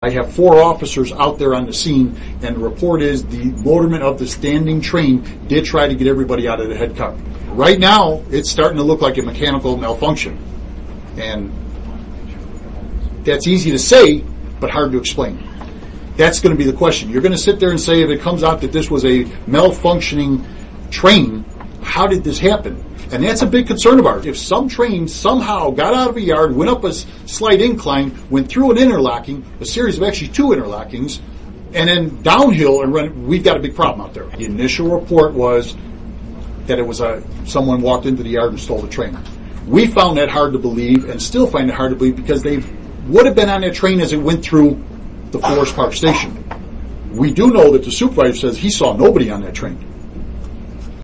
I have four officers out there on the scene, and the report is the motorman of the standing train did try to get everybody out of the head car. Right now, it's starting to look like a mechanical malfunction. And that's easy to say, but hard to explain. That's going to be the question. You're going to sit there and say if it comes out that this was a malfunctioning train, how did this happen? And that's a big concern of ours. If some train somehow got out of a yard, went up a slight incline, went through an interlocking, a series of actually two interlockings, and then downhill and run, we've got a big problem out there. The initial report was that it was a someone walked into the yard and stole the train. We found that hard to believe, and still find it hard to believe because they would have been on that train as it went through the Forest Park station. We do know that the supervisor says he saw nobody on that train.